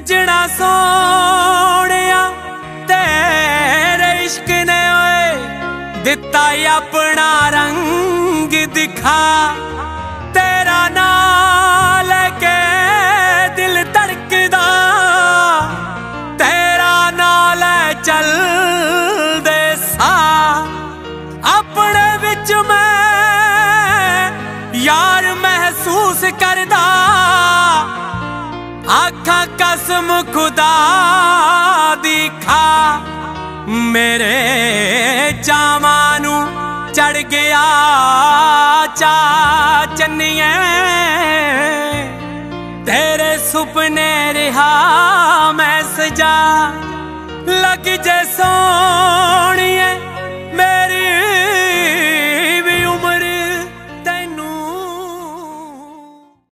ਸੱਜਣਾ ਸੋਹਣਿਆ, ਤੇਰੇ ਇਸ਼ਕ ਨੇ ਓਏ ਦਿੱਤਾ ਆਪਣਾ ਰੰਗ ਦਿਖਾ। ਤੇਰਾ ਨਾਂ ਲੈ ਕੇ ਦਿਲ ਧੜਕਦਾ, ਤੇਰਾ ਨਾਂ ਲੈ ਚੱਲਦੇ ਸਾ। ਆਪਣੇ ਵਿੱਚ ਮੈਂ ਯਾਰ ਮਹਿਸੂਸ ਕਰਦਾ, ਆਖਾਂ ਕਸਮ ਖੁਦਾ ਦੀ ਖਾ ਮੇਰੇ ਚਾਵਾਂ ਨੂੰ ਚੜ ਗਿਆ ਚਾ ਚੰਨੀਏ ਤੇਰੇ ਸੁਪਨੇ ਰਹਾ ਮੈਂ ਸਜਾ ਲੱਗ ਜੇ ਸੋ